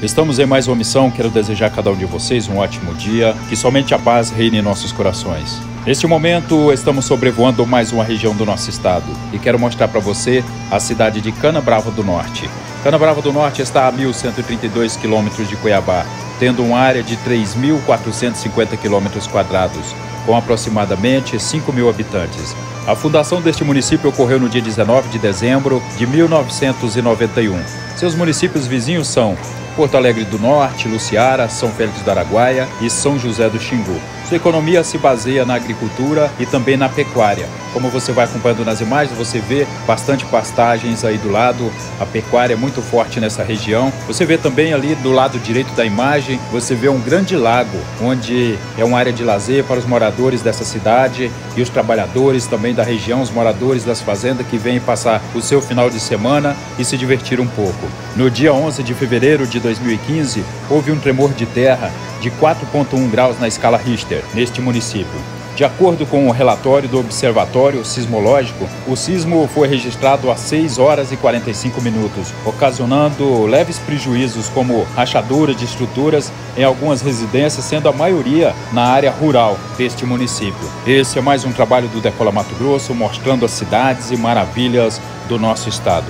Estamos em mais uma missão. Quero desejar a cada um de vocês um ótimo dia. Que somente a paz reine em nossos corações. Neste momento, estamos sobrevoando mais uma região do nosso estado e quero mostrar para você a cidade de Cana Brava do Norte. Cana Brava do Norte está a 1.132 quilômetros de Cuiabá, tendo uma área de 3.450 quilômetros quadrados, com aproximadamente 5 mil habitantes. A fundação deste município ocorreu no dia 19 de dezembro de 1991. Seus municípios vizinhos são Porto Alegre do Norte, Luciara, São Félix do Araguaia e São José do Xingu. Sua economia se baseia na agricultura e também na pecuária. Como você vai acompanhando nas imagens, você vê bastante pastagens aí do lado. A pecuária é muito forte nessa região. Você vê também ali do lado direito da imagem, você vê um grande lago, onde é uma área de lazer para os moradores dessa cidade e os trabalhadores também da região, os moradores das fazendas que vêm passar o seu final de semana e se divertir um pouco. No dia 11 de fevereiro de 2015, houve um tremor de terra de 4,1 graus na escala Richter neste município. De acordo com o relatório do Observatório Sismológico, o sismo foi registrado às 6 horas e 45 minutos, ocasionando leves prejuízos como rachaduras de estruturas em algumas residências, sendo a maioria na área rural deste município. Esse é mais um trabalho do Decola Mato Grosso mostrando as cidades e maravilhas do nosso estado.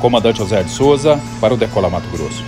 Comandante José de Souza, para o Decola Mato Grosso.